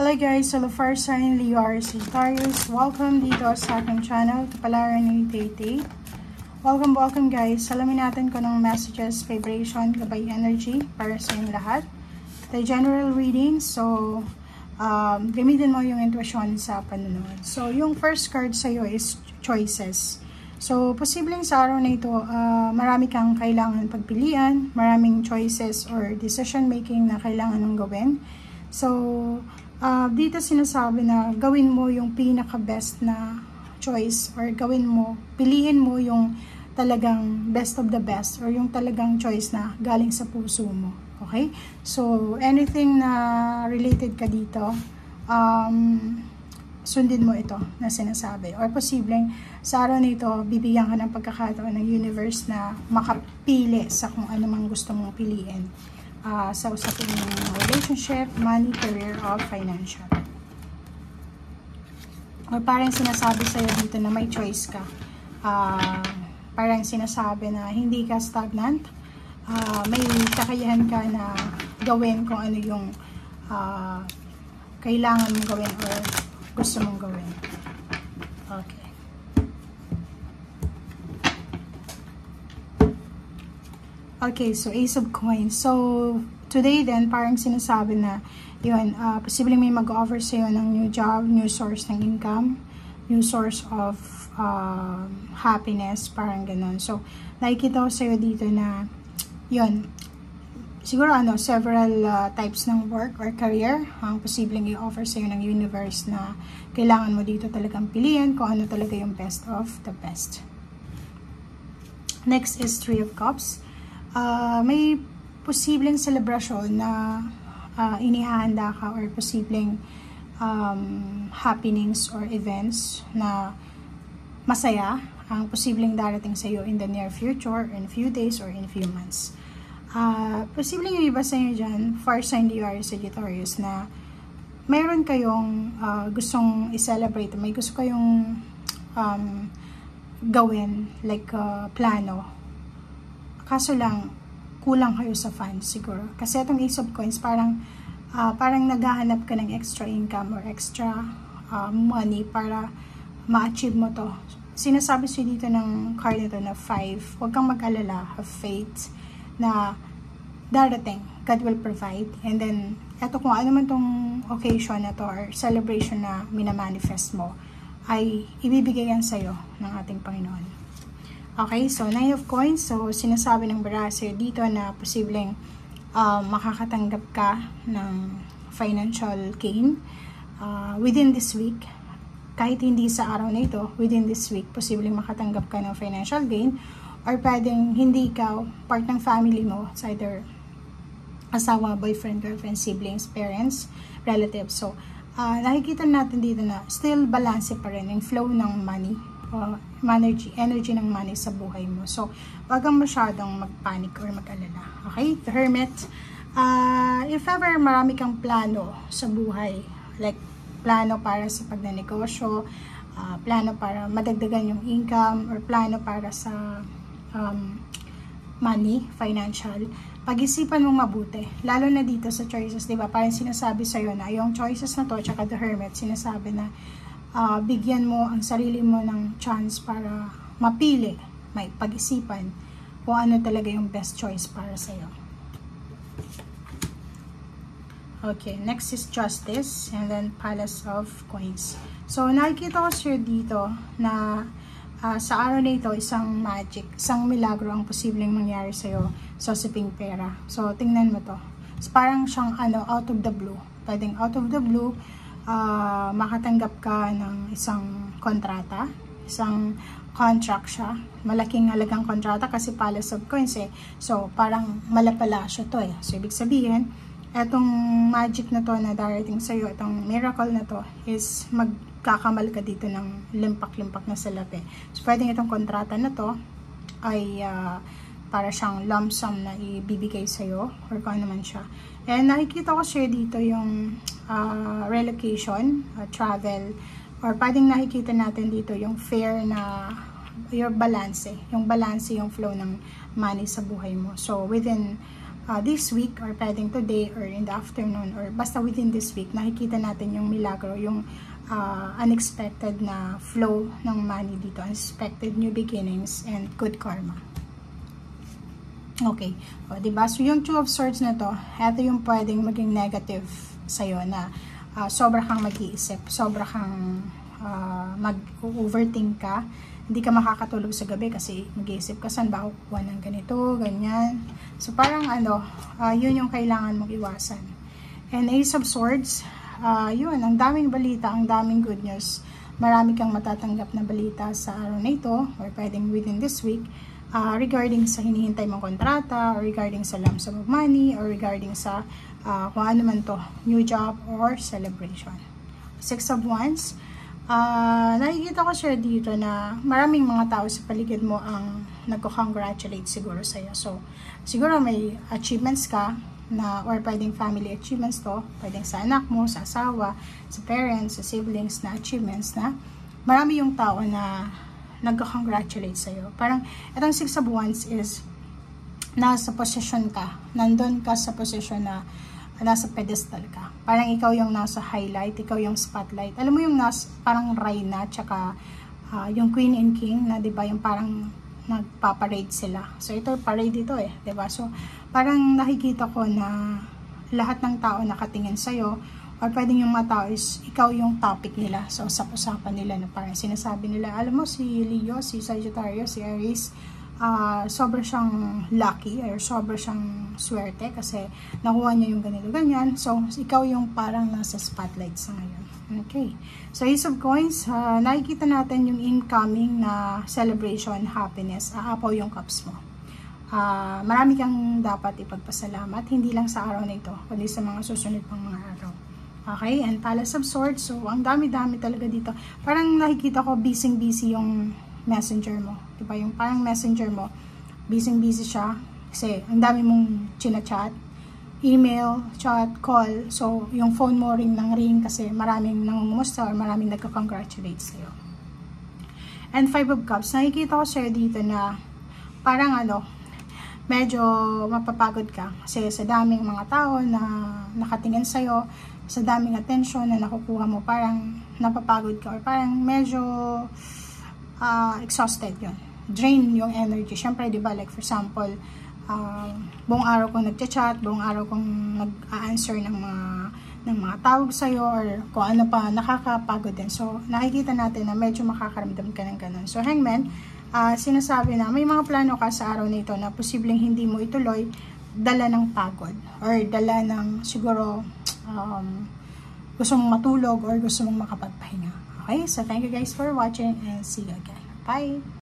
Hello guys, the first sign Leo Sagittarius. Welcome dito sa aking channel, Kapalaran ni Tete. Welcome, welcome guys. Salamin natin kung anong messages, vibration, gabay energy para sa inyong lahat. The general reading, so um, gamitin mo yung intuition sa panunod. So yung first card sa iyo is choices. So, posibleng sa araw na ito, uh, marami kang kailangan pagpilian, maraming choices or decision making na kailangan mong gawin. So, uh, dito sinasabi na gawin mo yung pinaka-best na choice or gawin mo, piliin mo yung talagang best of the best or yung talagang choice na galing sa puso mo. Okay? So, anything na related ka dito, um, sundin mo ito na sinasabi. Or posibleng sa araw nito, bibigyan ka ng pagkakataon ng universe na makapili sa kung ano mang gusto mong piliin uh, sa usapin ng relationship, money, career, or financial. Or parang sinasabi sa'yo dito na may choice ka. Uh, parang sinasabi na hindi ka stagnant. Uh, may kakayahan ka na gawin kung ano yung uh, kailangan mong gawin or gusto mong gawin. Okay. Okay, so Ace of Coins. So, today then, parang sinasabi na, yun, uh, posibleng may mag-offer sa'yo ng new job, new source ng income, new source of uh, happiness, parang ganun. So, nakikita ko sa'yo dito na, yun, siguro ano, several uh, types ng work or career ang posibleng i-offer sa'yo ng universe na kailangan mo dito talagang piliin kung ano talaga yung best of the best. Next is Three of Cups uh, may posibleng celebration na uh, inihahanda ka or posibleng um, happenings or events na masaya ang posibleng darating sa iyo in the near future, in few days, or in few months. Uh, posibleng yung iba sa inyo dyan, far sign you are Sagittarius, na mayroon kayong uh, gustong i-celebrate, may gusto kayong um, gawin, like uh, plano, Kaso lang, kulang kayo sa funds siguro. Kasi itong Ace of Coins, parang, uh, parang naghahanap ka ng extra income or extra uh, money para ma-achieve mo to. Sinasabi siya dito ng card nito na 5. Huwag kang mag-alala, have faith na darating. God will provide. And then, eto kung ano man tong occasion na to or celebration na minamanifest mo, ay ibibigay yan sa'yo ng ating Panginoon. Okay, so nine of coins. So, sinasabi ng barasir dito na posibleng uh, makakatanggap ka ng financial gain uh, within this week. Kahit hindi sa araw na ito, within this week, posibleng makatanggap ka ng financial gain or pwedeng hindi ikaw, part ng family mo, it's either asawa, boyfriend, girlfriend, siblings, parents, relatives. So, uh, nakikita natin dito na still balance pa rin yung flow ng money uh, energy, energy ng money sa buhay mo. So, wag kang masyadong magpanic or mag-alala. Okay? The Hermit, uh, if ever marami kang plano sa buhay, like plano para sa pagnanegosyo, uh, plano para madagdagan yung income, or plano para sa um, money, financial, pag-isipan mong mabuti. Lalo na dito sa choices, di ba? Parang sinasabi sa'yo na yung choices na to, tsaka the hermit, sinasabi na uh, bigyan mo ang sarili mo ng chance para mapili, may pag-isipan kung ano talaga yung best choice para sa'yo. Okay, next is Justice and then Palace of Coins. So, nakikita ko sir dito na uh, sa araw na ito, isang magic, isang milagro ang posibleng mangyari sa'yo sa siping pera. So, tingnan mo to. So, parang siyang ano, out of the blue. Pwedeng out of the blue, uh, makatanggap ka ng isang kontrata, isang contract siya. Malaking halagang kontrata kasi Palace of Coins eh. So, parang malapala siya to eh. So, ibig sabihin, etong magic na to na darating sa'yo, itong miracle na to is magkakamal ka dito ng limpak-limpak na salapi. So, pwedeng itong kontrata na to ay uh, para siyang lump sum na ibibigay sa'yo or kung ano man siya. And nakikita ko siya dito yung uh, relocation, uh, travel, or pwedeng nakikita natin dito yung fair na your balance, eh. yung balance yung flow ng money sa buhay mo. So, within uh, this week or pwedeng today or in the afternoon or basta within this week, nakikita natin yung milagro, yung uh, unexpected na flow ng money dito, unexpected new beginnings and good karma. Okay. O, diba? So, yung Two of Swords na to, ito yung pwedeng maging negative sa'yo na uh, sobra kang mag-iisip, sobra kang uh, mag-overthink ka, hindi ka makakatulog sa gabi kasi mag-iisip ka saan ba kukuha ng ganito, ganyan. So parang ano, uh, yun yung kailangan mong iwasan. And Ace of Swords, uh, yun, ang daming balita, ang daming good news. Marami kang matatanggap na balita sa araw na ito or pwedeng within this week uh, regarding sa hinihintay mong kontrata regarding sa lump sum of money or regarding sa uh, kung ano man to, new job or celebration. Six of Wands, uh, nakikita ko siya dito na maraming mga tao sa paligid mo ang nagko-congratulate siguro sa iyo. So, siguro may achievements ka na or pwedeng family achievements to, pwedeng sa anak mo, sa asawa, sa parents, sa siblings na achievements na marami yung tao na nagko-congratulate sa iyo. Parang itong Six of Wands is nasa position ka. Nandun ka sa position na nasa pedestal ka. Parang ikaw yung nasa highlight, ikaw yung spotlight. Alam mo yung nasa, parang Rhina, tsaka uh, yung Queen and King, na 'di ba yung parang nagpa-parade sila. So ito parade ito eh, 'di ba? So parang nakikita ko na lahat ng tao nakatingin sa iyo or pwedeng yung mga tao is ikaw yung topic nila. So usap-usapan nila na parang sinasabi nila, alam mo si Leo, si Sagittarius, si Aries, uh, sobra siyang lucky or sobra siyang swerte kasi nakuha niya yung ganito ganyan. So, ikaw yung parang nasa spotlight sa ngayon. Okay. So, Ace of Coins, uh, nakikita natin yung incoming na celebration, happiness. Aapaw yung cups mo. Uh, marami kang dapat ipagpasalamat, hindi lang sa araw na ito, kundi sa mga susunod pang mga araw. Okay, and Palace of Swords, so ang dami-dami talaga dito. Parang nakikita ko busy-busy yung messenger mo. Diba? Yung parang messenger mo, busy-busy siya. Kasi ang dami mong chinachat, email, chat, call. So, yung phone mo ring ng ring kasi maraming nangungumusta or maraming nagka-congratulate sa'yo. And Five of Cups, nakikita ko sa'yo dito na parang ano, medyo mapapagod ka. Kasi sa daming mga tao na nakatingin sa'yo, sa daming attention na nakukuha mo, parang napapagod ka or parang medyo uh, exhausted yun. Drain yung energy. Siyempre, di ba, like for example, uh, buong araw kong nagchat-chat, buong araw kong nag-answer ng mga ng mga tawag sa'yo or kung ano pa, nakakapagod din. So, nakikita natin na medyo makakaramdam ka ng ganun. So, hangman, uh, sinasabi na may mga plano ka sa araw na ito na posibleng hindi mo ituloy dala ng pagod or dala ng siguro um, gusto mong matulog or gusto mong makapagpahinga. Okay, so thank you guys for watching and see you again. Bye!